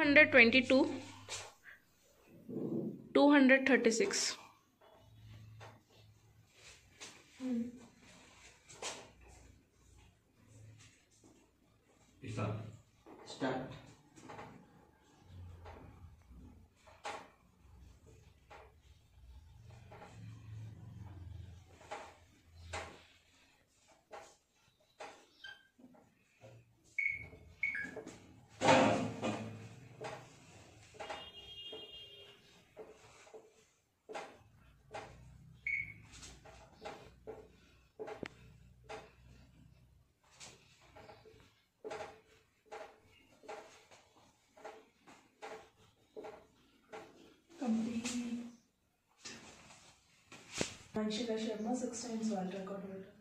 Hundred twenty two, 236 Start. Start. Complete Anshika Sharma six times world record holder